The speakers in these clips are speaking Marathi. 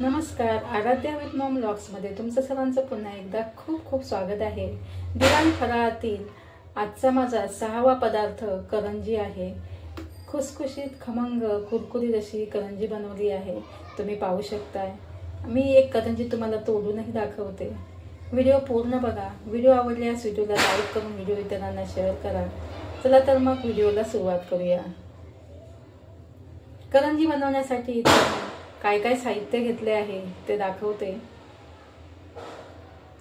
नमस्कार आराध्या विथ मॉम ब्लॉग्समध्ये तुमचं सर्वांचं पुन्हा एकदा खूप खूप स्वागत आहे. दिवाण फराळातील आजचा माझा सहावा पदार्थ करंजी आहे. खुसखुशीत खमंग कुरकुरीत अशी करंजी बनवली आहे तुम्ही पाहू शकताय. मी एक करंजी तुम्हाला तोडूनही दाखवते. व्हिडिओ पूर्ण बघा. व्हिडिओ आवडल्यास व्हिडिओला लाईक करून व्हिडिओ इतरांना शेअर करा. चला तर मग व्हिडिओला सुरुवात करूया. करंजी बनवण्यासाठी काय काय साहित्य घेतले आहे ते दाखवते.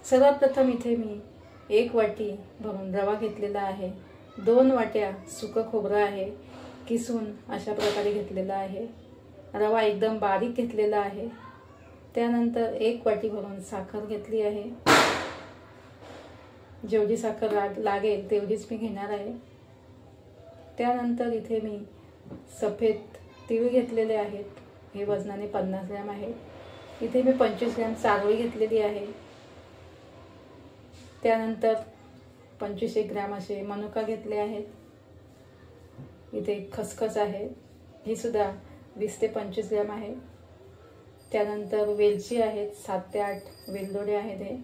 सर्वात प्रथम इथे मी एक वाटी भरून रवा घेतलेला आहे. दोन वाट्या सुकं खोबरं आहे. किसून अशा प्रकारे घेतलेला आहे. रवा एकदम बारीक घेतलेला आहे. त्यानंतर एक वाटी भरून साखर घेतली आहे. जेवढी साखर लागेल तेवढीच मी घेणार आहे. त्यानंतर इथे मी सफेद तीळ घेतलेले आहेत. हे वजनाने पन्नास ग्रॅम आहे. इथे मी पंचवीस ग्रॅम चारोळी घेतलेली आहे. त्यानंतर पंचवीस एक ग्रॅम असे मनुका घेतले आहेत. इथे खसखस आहे. ही सुद्धा वीस ते पंचवीस ग्रॅम आहे. त्यानंतर वेलची आहेत. सात ते आठ वेलदोडे आहेत हे.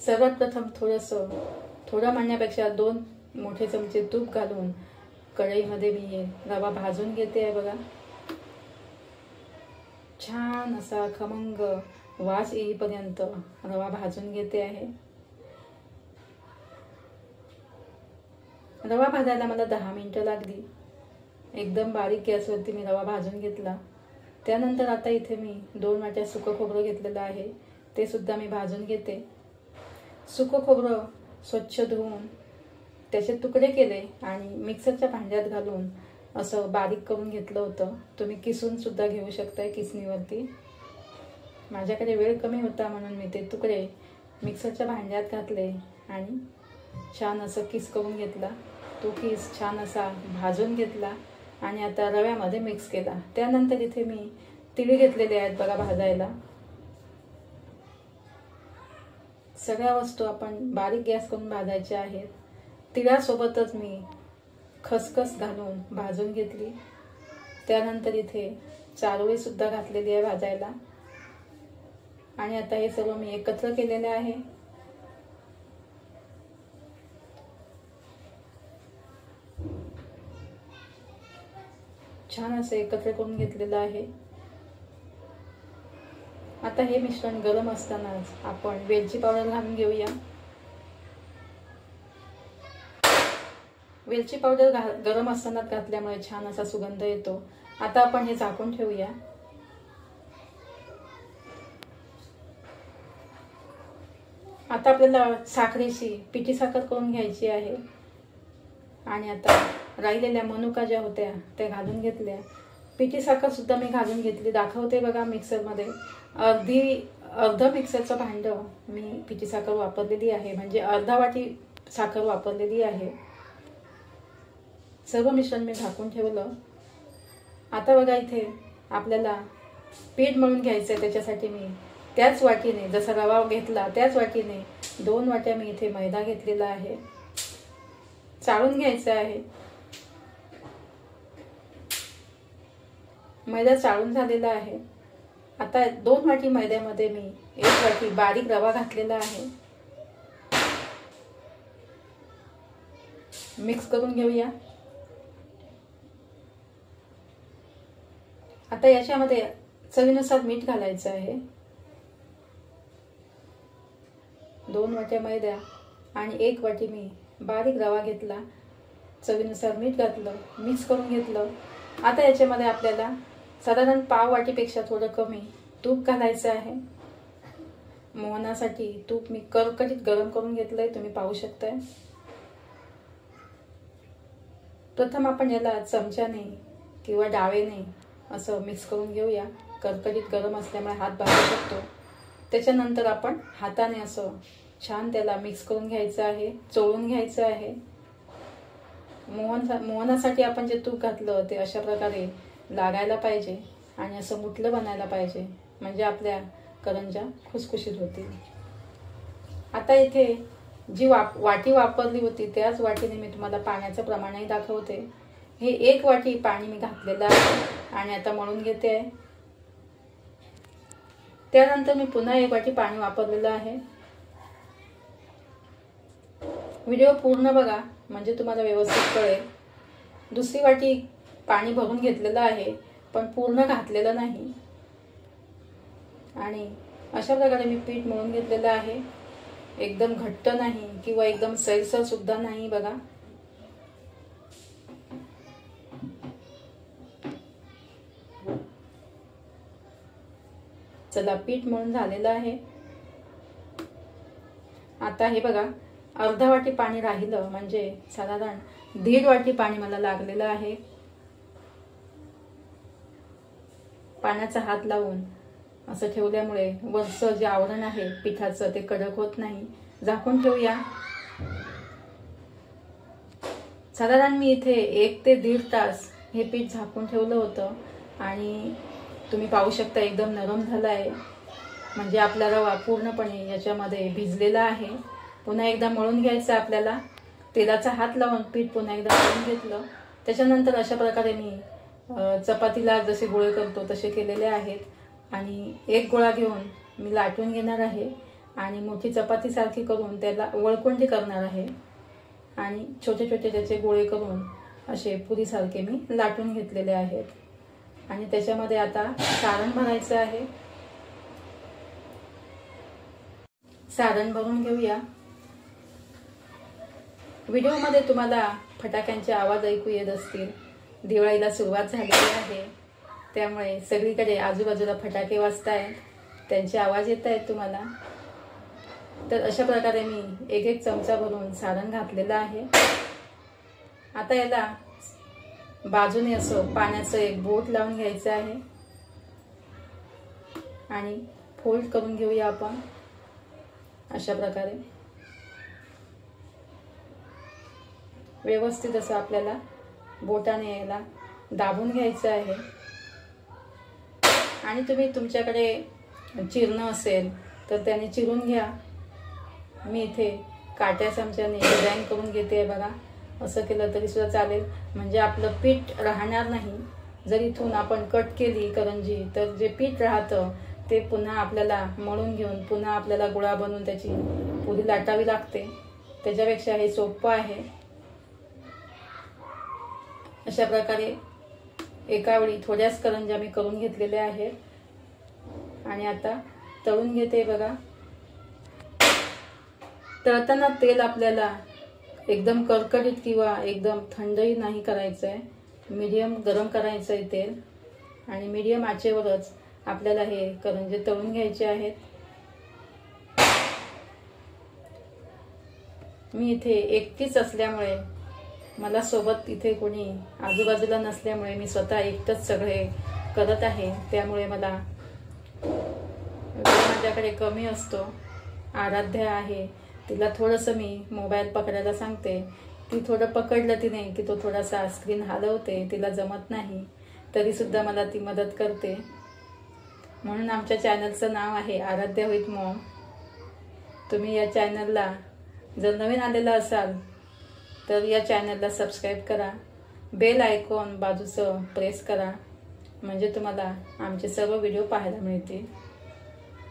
सर्वात प्रथम थोडंसं थोडं म्हणण्यापेक्षा दोन मोठे चमचे तूप घालून कढईमध्ये मी हे रवा भाजून घेते आहे बघा. छान असा खमंग वास येईपर्यंत रवा भाजून घेते आहे. रवा भाजायला मला दहा मिनटं लागली. एकदम बारीक गॅसवरती मी रवा भाजून घेतला. त्यानंतर आता इथे मी दोन वाट्या सुकं खोबरं घेतलेलं आहे. ते सुद्धा मी भाजून घेते. सुकं खोबरं स्वच्छ धुवून त्याचे तुकडे केले आणि मिक्सरच्या भांड्यात घालून असं बारीक करून घेतलं होतं. तुम्ही किसून सुद्धा घेऊ शकताय किसणीवरती. माझ्याकडे वेळ कमी होता म्हणून मी ते तुकडे मिक्सरच्या भांड्यात घातले आणि छान असं किस करून घेतला. तो किस छान असा भाजून घेतला आणि आता रव्यामध्ये मिक्स केला. त्यानंतर इथे मी तिळी घेतलेले आहेत बघा भाजायला. सगळ्या वस्तू आपण बारीक गॅस करून भाजायच्या आहेत. तिळासोबतच मी खसखस घालून भाजून घेतली. त्यानंतर इथे चारोळीसुद्धा घातलेली आहे भाजायला. आणि आता हे सर्व मी एकत्र केलेले आहे. छान असं एकत्र करून घेतलेलं आहे. आता हे मिश्रण गरम असतानाच आपण वेलची पावडर घालून घेऊया. वेलची पावडर घा गरम असतानाच घातल्यामुळे छान असा सुगंध येतो. आता आपण हे झाकून ठेवूया. आता आपल्याला साखरेची पिठी साखर करून घ्यायची आहे. आणि आता राहिलेल्या मनुका ज्या होत्या त्या घालून घेतल्या. पिठी साखर सुद्धा मी घालून घेतली. दाखवते बघा मिक्सरमध्ये. अर्धी अर्ध मिक्सरचं भांडं मी पिठी साखर वापरलेली आहे. म्हणजे अर्धा वाटी साखर वापरलेली आहे. सर्व मिश्रण मी झाकून ठेवलं. आता बघा इथे आपल्याला पीठ मळून घ्यायचं आहे त्याच्यासाठी मी. त्याच वाटीने जसा रवा घेतला त्याच वाटीने दोन वाट्या मी इथे मैदा घेतलेला आहे. चाळून घ्यायचं आहे. मैदा चाळून झालेला आहे. आता दोन वाटी मैद्यामध्ये मी एक वाटी बारीक रवा घातलेला आहे. मिक्स करून घेऊया. आता याच्यामध्ये चवीनुसार मीठ घालायचं आहे. दोन वाट्या मैद्या आणि एक वाटी मी बारीक रवा घेतला. चवीनुसार मीठ घातलं मिक्स करून घेतलं. आता याच्यामध्ये आपल्याला साधारण पाव वाटीपेक्षा थोडं कमी तूप घालायचं आहे. मोहनासाठी तूप मी करकरीत गरम करून घेतलं आहे तुम्ही पाहू शकताय. प्रथम आपण याला चमच्याने किंवा डावेने असं मिक्स करून घेऊया. करकरीत गरम असल्यामुळे हात भाजू शकतो. त्याच्यानंतर आपण हाताने असं छान त्याला मिक्स करून घ्यायचं आहे चोळून घ्यायचं आहे. मोहन मोहनासाठी आपण जे तूप घातलं ते अशा प्रकारे लागायला पाहिजे आणि असं मुठलं बनायला पाहिजे. म्हणजे आपल्या करंजा खुसखुशीत होतील. आता इथे जी वाप वाटी वापरली होती त्याच वाटीने मी तुम्हाला पाण्याचं प्रमाणही दाखवते. हे एक वाटी पाणी मी घातलेलं आहे आणि आता मळून घेते. आहे त्यानंतर मी पुन्हा एक वाटी पाणी वापरलेलं आहे. व्हिडिओ पूर्ण बघा म्हणजे तुम्हाला व्यवस्थित कळेल. दुसरी वाटी पाणी भरून घेतलेलं आहे पण पूर्ण घातलेलं नाही. आणि अशा प्रकारे मी पीठ मळून घेतलेलं आहे. एकदम घट्ट नाही किंवा एकदम सैलसर सुद्धा नाही बघा. चला पीठ म्हणून झालेलं आहे. आता हे बघा अर्धा वाटी पाणी राहिलं म्हणजे साधारण दीड वाटी पाणी मला लागलेलं आहे. पाण्याचा हात लावून असं ठेवल्यामुळे वरचं जे आवरण आहे पिठाचं ते कडक होत नाही. झाकून ठेवूया. साधारण मी इथे एक ते दीड तास हे पीठ झाकून ठेवलं होतं आणि तुम्ही पाहू शकता एकदम नरम झाला आहे म्हणजे आपला रवा पूर्णपणे याच्यामध्ये भिजलेला आहे. पुन्हा एकदा मळून घ्यायचं आपल्याला. तेलाचा हात लावून पीठ पुन्हा एकदा मळून घेतलं. त्याच्यानंतर अशा प्रकारे मी चपातीला जसे गोळे करतो तसे केलेले आहेत. आणि एक गोळा घेऊन मी लाटून घेणार आहे. आणि मोठी चपातीसारखी करून त्याला वळकुंडी करणार आहे. आणि छोटे छोटे त्याचे गोळे करून असे पुरीसारखे मी लाटून घेतलेले आहेत. आणि त्याच्यामध्ये आता सारण भरायचं आहे. सारण भरून घेऊया. व्हिडिओमध्ये तुम्हाला फटाक्यांचे आवाज ऐकू येत असतील. दिवाळीला सुरुवात झालेली आहे. त्यामुळे सगळीकडे आजूबाजूला फटाके वाजतायत. त्यांचे आवाज येत आहेत तुम्हाला. तर अशा प्रकारे मी एक एक चमचा भरून सारण घातलेलं आहे. आता याला बाजूने असं पाण्याचं एक बोट लावून घ्यायचं आहे. आणि फोल्ड करून घेऊया आपण. अशा प्रकारे. व्यवस्थित असं आपल्याला बोटाने यायला दाबून घ्यायचं आहे. आणि तुम्ही तुमच्याकडे चिरणं असेल तर त्याने चिरून घ्या. मी इथे काट्या चमच्याने डिझाईन करून घेते बघा. असं केलं तरी सुद्धा चालेल. म्हणजे आपलं पीठ राहणार नाही. जर इथून आपण कट केली करंजी तर जे पीठ राहतं ते पुन्हा आपल्याला मळून घेऊन पुन्हा आपल्याला गुळा बनवून त्याची पुरी लाटावी लागते. त्याच्यापेक्षा हे सोपं आहे. अशा प्रकारे एका वेळी थोड्याच करंजा मी करून घेतलेल्या आहेत. आणि आता तळून घेते बघा. तळताना तेल आपल्याला एकदम कडकडीत किंवा एकदम थंडही नाही करायचं आहे मीडियम गरम करायचं आहे तेल. आणि मीडियम आचेवरच आपल्याला हे करंजे तळून घ्यायचे आहेत. मी इथे एकटीच असल्यामुळे मला सोबत इथे कोणी आजूबाजूला नसल्यामुळे मी स्वतः एकटंच सगळे करत आहे. त्यामुळे मला माझ्याकडे कमी असतो. आराध्य आहे. तिला थोडंसं मी मोबाईल पकडायला सांगते. ती थोडं पकडलं तिने की तो थोडासा स्क्रीन हलवते तिला जमत नाही. तरीसुद्धा मला ती मदत करते. म्हणून आमच्या चॅनलचं नाव आहे आराध्य होईत मॉम. तुम्ही या चॅनलला जर नवीन आलेला असाल तर या चॅनलला सबस्क्राईब करा. बेल आयकॉन बाजूचं प्रेस करा. म्हणजे तुम्हाला आमचे सर्व व्हिडिओ पाहायला मिळतील.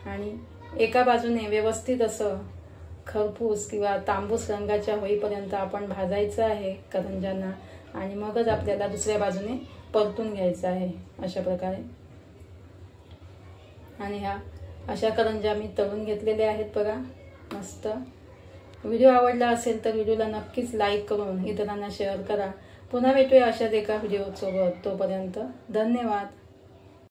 आणि एका बाजूने व्यवस्थित असं खरपूस किंवा तांबूस रंगाच्या होईपर्यंत आपण भाजायचं आहे करंजांना आणि मगच आपल्याला दुसऱ्या बाजूने परतून घ्यायचं आहे अशा प्रकारे. आणि ह्या अशा करंजा मी तळून घेतलेल्या आहेत बघा मस्त. व्हिडिओ आवडला असेल तर व्हिडिओला नक्कीच लाईक करून इतरांना शेअर करा. पुन्हा भेटूया अशाच एका व्हिडिओसोबत तोपर्यंत. धन्यवाद.